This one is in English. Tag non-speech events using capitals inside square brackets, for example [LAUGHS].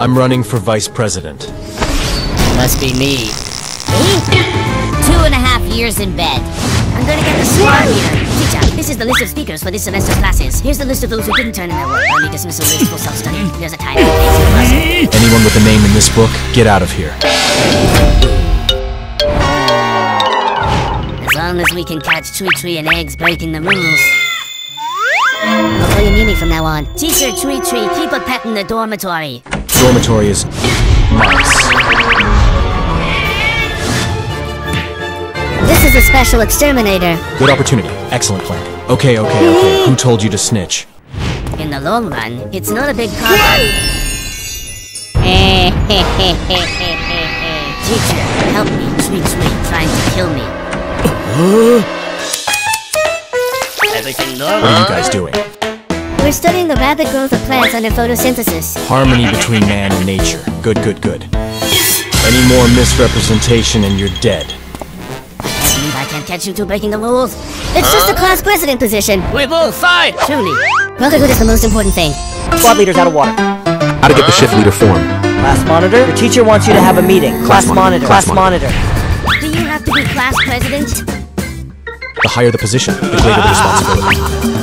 I'm running for vice president. It Must be me. Me? Two and a half years in bed. I'm gonna get the squad here. Teacher, this is the list of speakers for this semester's classes. Here's the list of those who didn't turn in their work. Early dismissal list for self-study. There's a time and Anyone with a name in this book, get out of here. As long as we can catch Tree Tree and Eggs breaking the rules. I'll call you Mimi from now on. Teacher Tree Tree, keep a pet in the dormitory. Dormitory is nice. This is a special exterminator. Good opportunity. Excellent plan. Okay, okay, okay. [LAUGHS] Who told you to snitch? In the long run, it's not a big cop. [LAUGHS] Teacher, help me. Tree Tree trying to kill me. Everything What are you guys doing? We're studying the rapid growth of plants under photosynthesis. Harmony between man and nature. Good, good, good. Any more misrepresentation and you're dead. Means I can't catch you two breaking the rules. It's just a class president position. We both fight! Truly. Brotherhood is the most important thing. Squad leader's out of water. How to get the shift leader form. Class monitor, your teacher wants you to have a meeting. Class, Class monitor. monitor, Class class monitor. Do you have to be class president? The higher the position, the greater the responsibility.